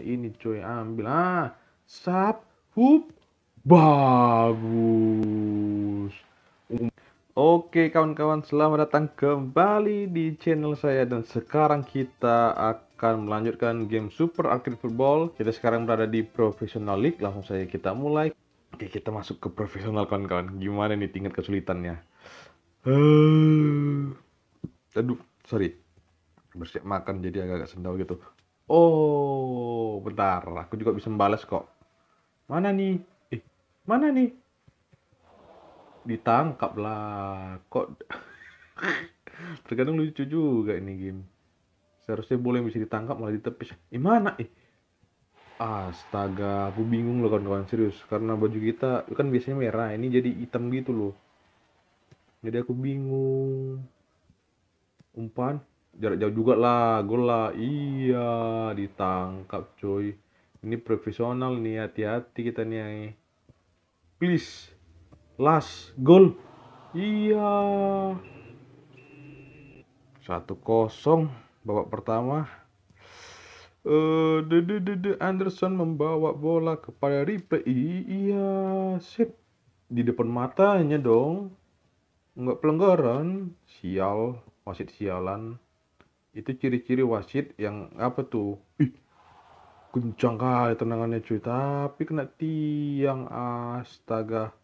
ini cuy ambil. Ah sap hup bagus. Oke kawan-kawan selamat datang kembali di channel saya. Dan sekarang kita akan melanjutkan game Super Arcade Football. Kita sekarang berada di Professional League. Langsung saja kita mulai. Oke kita masuk ke profesional kawan-kawan. Gimana nih tingkat kesulitannya? Aduh sorry. Bersiap makan jadi agak-agak sendau gitu oh bentar. Aku juga bisa membalas kok. Mana nih? Eh mana nih? Ditangkap lah. Kok terkadang lucu juga ini game. Seharusnya boleh bisa ditangkap malah ditepis. Eh mana? Eh. Astaga aku bingung loh kawan-kawan. Serius karena baju kita kan biasanya merah. Ini jadi hitam gitu loh. Jadi aku bingung. Umpan jarak jauh juga lah gol lah. Iya ditangkap coy. Ini profesional nih hati-hati kita nih please last gol iya. Satu kosong babak pertama. Uh, de, de Anderson membawa bola kepada replay. Iya sip. Di depan matanya dong. Nggak pelanggaran sial wasit sialan itu ciri-ciri wasit yang apa tuh? Ih kencang kali tendangannya cuy. Tapi kena tiang astaga.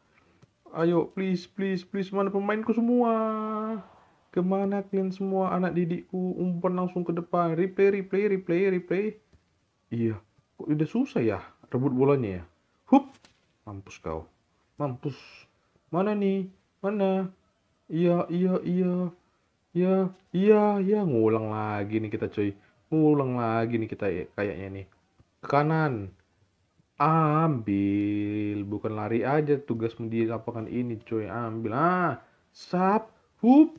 Ayo please please please mana pemainku semua? Ke mana kalian semua anak didikku? Umpan langsung ke depan. Replay replay replay replay. Iya. Kok udah susah ya rebut bolanya ya? Hup! Mampus kau. Mampus. Mana nih? Mana? Iya iya iya Ya, iya, iya, ngulang lagi nih kita cuy. Ngulang lagi nih kita ya, kayaknya nih. Ke kanan. Ambil, bukan lari aja tugas di lapangan ini cuy. Ambil. Ah, sap, hup.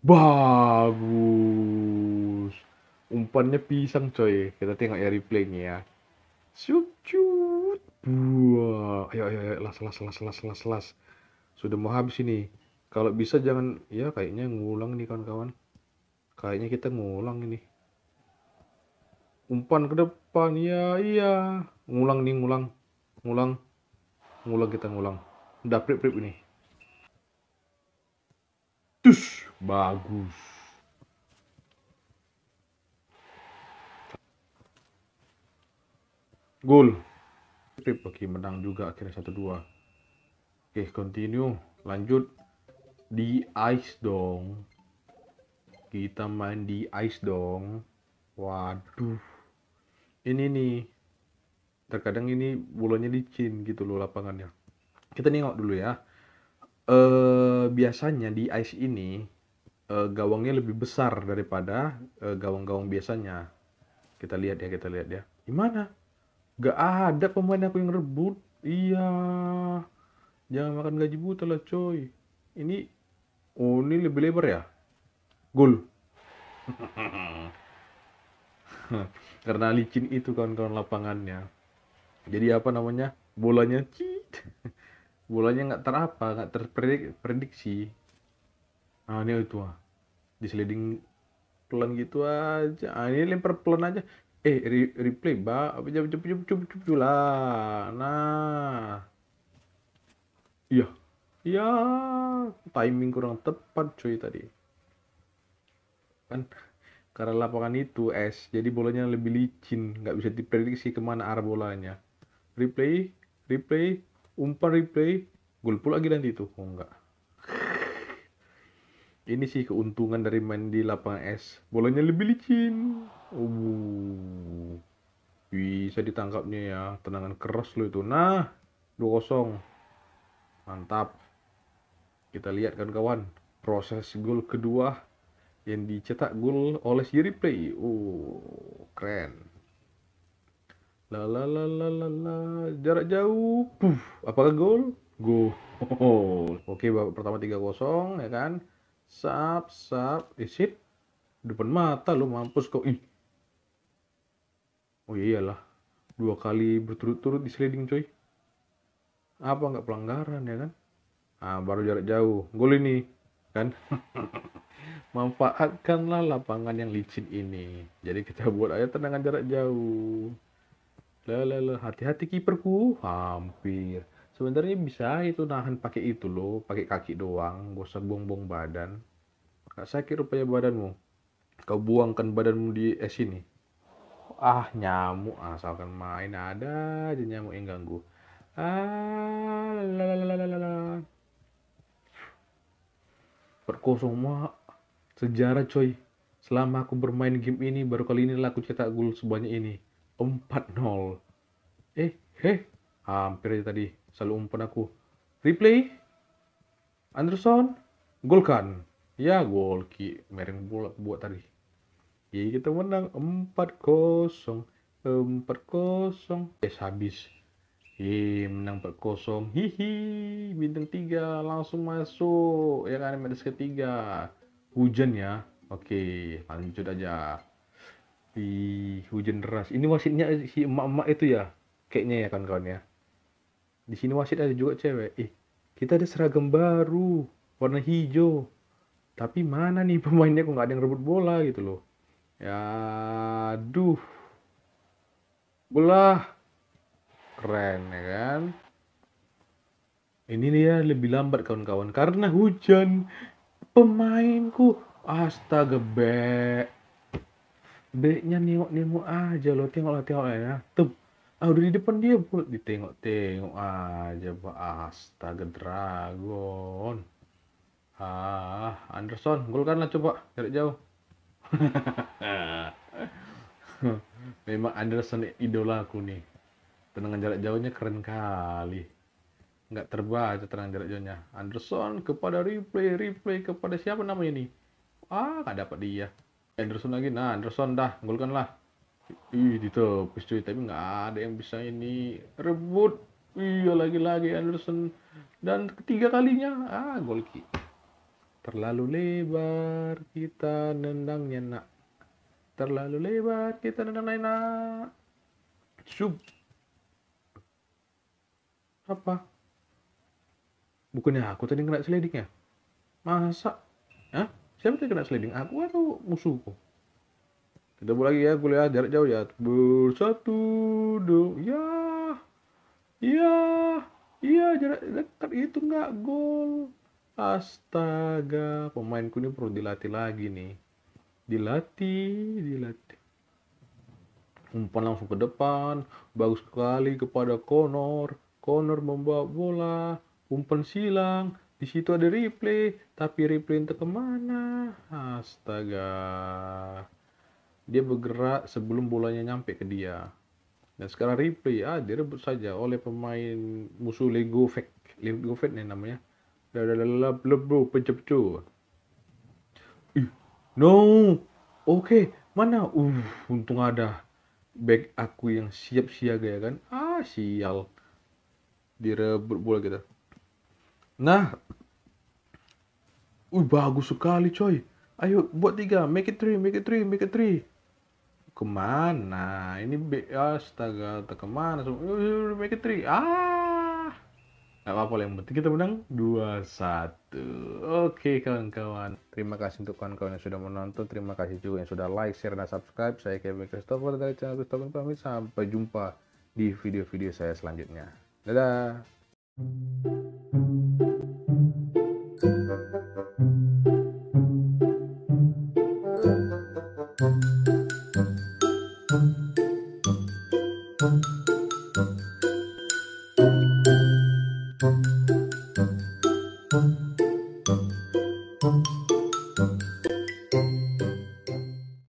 Bagus. Umpannya pisang coy. Kita tengok ya replaynya ya. Syuk, cut. Buah. Ayo, ayo, ayo. Las, las, las, las, las, las. Sudah mau habis ini kalau bisa jangan ya kayaknya ngulang nih kawan-kawan. Kayaknya kita ngulang ini. Umpan ke depan ya iya. Ngulang nih ngulang. Ngulang. Ngulang kita ngulang. Udah prip prip ini. Tus bagus. Gol. Prip oke menang juga akhirnya satu dua. Oke continue. Lanjut di ice dong. Kita main di ice dong. Waduh. Ini nih terkadang ini bolanya licin gitu loh lapangannya. Kita nengok dulu ya. Eh biasanya di ice ini eh, gawangnya lebih besar daripada eh, gawang-gawang biasanya. Kita lihat ya kita lihat ya. Gimana gak ada pemain aku yang rebut. Iya. Jangan makan gaji buta lah coy. Ini Oh, ini lebih lebar ya? Gol. Karena licin itu kawan-kawan lapangannya. Jadi apa namanya? Bolanya cheat. Bolanya nggak terapa, nggak terprediksi. Ah, ini itu ah. Di sliding pelan gitu aja. Ah, ini lempar pelan aja. Eh, re replay, Mbak. Cepet cepet cepet cepet cepet lah. Nah. Iya. Ya, timing kurang tepat cuy tadi. Kan karena lapangan itu es, jadi bolanya lebih licin, nggak bisa diprediksi ke mana arah bolanya. Replay, replay, umpan replay, gol pula lagi nanti itu. Oh enggak. Ini sih keuntungan dari main di lapangan es. Bolanya lebih licin. Uh. Bisa ditangkapnya ya. Tendangan keras lo itu. Nah, 2-0. Mantap. Kita lihat kan kawan, proses gol kedua yang dicetak gol oleh si replay. Oh, keren. La la la la la la jarak jauh. Puff, apakah gol? Gol. Oke, babak pertama 3-0 ya kan. Sap, sap, isit. Depan mata lo mampus kok. Ih. Oh iyalah. Dua kali berturut-turut di sliding coy. Apa nggak pelanggaran ya kan? Nah, baru jarak jauh. Gol ini kan. Manfaatkanlah lapangan yang licin ini. Jadi kita buat aja tendangan jarak jauh. Lelele, hati-hati kiperku. Hampir. Sebenarnya bisa itu nahan pakai itu loh, pakai kaki doang, gak usah buang-buang badan. Gak sakit rupanya badanmu. Kau buangkan badanmu di es ini. Ah, nyamuk asalkan main ada aja nyamuk yang ganggu. Ah, lalalala. Mak. Sejarah coy. Selama aku bermain game ini baru kali ini aku cetak gol sebanyak ini. 4-0. Eh, heh. Hampir aja tadi. Selalu umpan aku. Replay. Anderson. Gol kan? Ya gol ki. Mereng bola buat tadi. Ya kita menang 4-0. 4-0. Yes habis. Ye, menang 4-0. Hihi, bintang 3 langsung masuk. Ya kan, match ketiga. Hujan ya. Oke, lanjut aja. Di hujan deras. Ini wasitnya si emak-emak itu ya. Kayaknya ya kawan-kawan ya. Di sini wasit ada juga cewek. Eh, kita ada seragam baru. Warna hijau. Tapi mana nih pemainnya kok nggak ada yang rebut bola gitu loh. Ya, aduh. Bola. Keren ya kan. Ini dia lebih lambat kawan-kawan. Karena hujan. Pemainku. Astaga, be. Beknya nengok-nengok aja loh. Tengoklah, tengoklah ya. Tuh. Ah, udah di depan dia pun ditengok-tengok aja, Pak. Astaga, Dragon. Ah, Anderson, golkanlah coba jarak jauh. Memang Anderson idola aku nih. Tendangan jarak jauhnya keren kali. Nggak terbaca tendangan jarak jauhnya. Anderson kepada replay, replay kepada siapa namanya nih? Ah, nggak dapat dia. Anderson lagi. Nah, Anderson dah, golkanlah. Ih, ditepis cuy, tapi nggak ada yang bisa ini rebut. Iya, lagi-lagi Anderson. Dan ketiga kalinya, ah, gol ki. Terlalu lebar kita nendangnya nak. Terlalu lebar kita nendang nak. Sub. Apa? Bukannya aku tadi kena slidingnya? Masa? Hah? Siapa tadi kena sliding? Aku atau musuhku? Kita boleh lagi ya, kuliah jarak jauh ya. Bersatu dong. Ya. Ya. Iya, jarak dekat itu nggak gol. Astaga, pemainku ini perlu dilatih lagi nih. Dilatih, dilatih. Umpan langsung ke depan, bagus sekali kepada Connor. Connor membawa bola, umpan silang. Di situ ada replay, tapi replay entah ke mana. Astaga dia bergerak sebelum bolanya nyampe ke dia. Dan sekarang replay, ah direbut saja oleh pemain musuh Lego Fake. Lego Fake nih namanya. Lalalala bro, pecah-pecah. Ih, no. Oke, okay. mana? Uh, untung ada back aku yang siap siaga ya kan. Ah, sial. Direbut bola kita. Nah. Uh, bagus sekali coy. Ayo buat tiga, make it three, make it three, make it three. Ke mana? Ini be astaga ke mana make it three. Ah! Nggak apa-apa yang penting kita menang dua satu. Oke kawan-kawan. Terima kasih untuk kawan-kawan yang sudah menonton. Terima kasih juga yang sudah like share dan subscribe. Saya Kevin Christopher dari channel Christopher pamit. Sampai jumpa di video-video saya selanjutnya dadah